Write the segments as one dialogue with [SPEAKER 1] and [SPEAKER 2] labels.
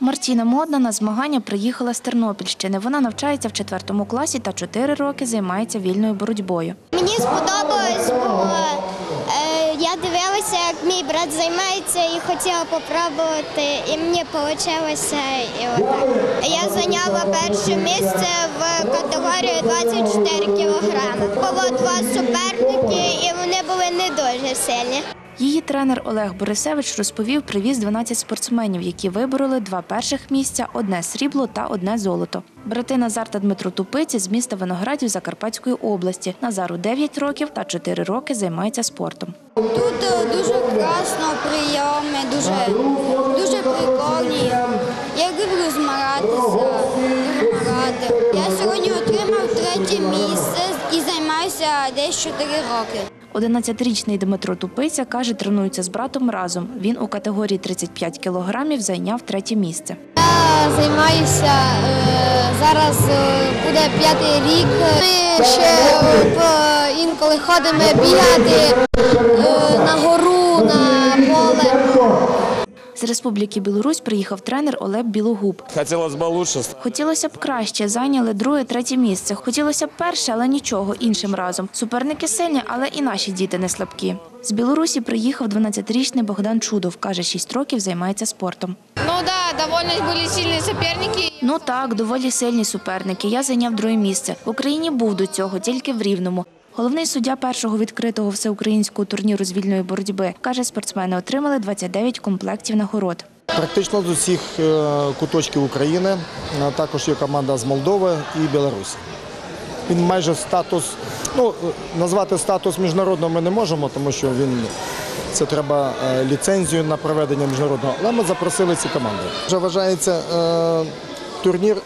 [SPEAKER 1] Мартіна Модна на змагання приїхала з Тернопільщини. Вона навчається в четвертому класі та чотири роки займається вільною боротьбою.
[SPEAKER 2] Мені сподобалось, бо е, я дивилася, як мій брат займається і хотіла попробувати, і мені вийшло. І. Я зайняла перше місце в категорії 24 кілограми. Було два суперники, і вони були не дуже сильні.
[SPEAKER 1] Її тренер Олег Борисевич розповів, привіз 12 спортсменів, які вибороли два перших місця, одне срібло та одне золото. Брати Назар та Дмитро Тупиці з міста Виноградів Закарпатської області. Назару 9 років та 4 роки займається спортом.
[SPEAKER 3] Тут е, дуже класно, прийоми, дуже, дуже прикольні. Я люблю змагатися, багато. Я сьогодні отримав третє місце і займаюся десь 4 роки.
[SPEAKER 1] 11-річний Дмитро Тупиця каже, тренується з братом разом. Він у категорії 35 кілограмів зайняв третє місце.
[SPEAKER 3] Я займаюся е, зараз буде п'ятий рік. Ми ще інколи ходимо бігати
[SPEAKER 1] З Республіки Білорусь приїхав тренер Олег Білогуб.
[SPEAKER 4] Хотелось бы лучше.
[SPEAKER 1] Хотілося б краще, зайняли друге, третє місце. Хотілося б перше, але нічого, іншим разом. Суперники сильні, але і наші діти не слабкі. З Білорусі приїхав 12-річний Богдан Чудов. Каже, 6 років займається спортом.
[SPEAKER 5] Ну да, довольно были сильные соперники.
[SPEAKER 1] Ну так, доволі сильні суперники. Я зайняв друге місце. В Україні був до цього, тільки в Рівному. Головний суддя першого відкритого всеукраїнського турніру з вільної боротьби каже, спортсмени отримали 29 комплектів нагород.
[SPEAKER 6] Практично з усіх е, куточків України, також є команда з Молдови і Білорусі. Він майже статус, ну е, назвати статус міжнародного ми не можемо, тому що він це треба е, ліцензію на проведення міжнародного. Але ми запросили ці команди. Вже вважається е, турнір,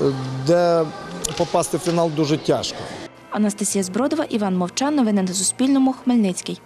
[SPEAKER 6] е, де попасти в фінал дуже тяжко.
[SPEAKER 1] Анастасія Збродова, Іван Мовчан. Новини на Суспільному. Хмельницький.